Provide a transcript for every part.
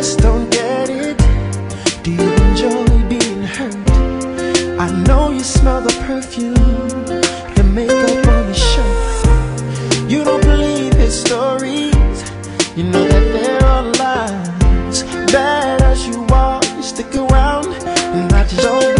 just don't get it. Do you enjoy being hurt? I know you smell the perfume The makeup on your shirt. You don't believe his stories. You know that they're all lies Bad as you are, you stick around. And I just don't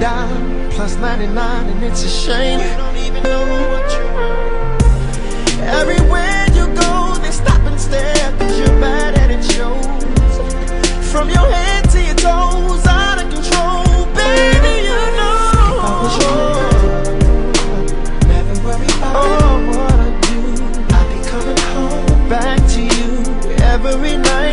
down, plus 99, and it's a shame. You don't even know what you. Everywhere you go, they stop and stare, cause you're bad at it shows. From your head to your toes, out of control, baby, you know. Never worry oh, what I do. I'll be coming home back to you every night.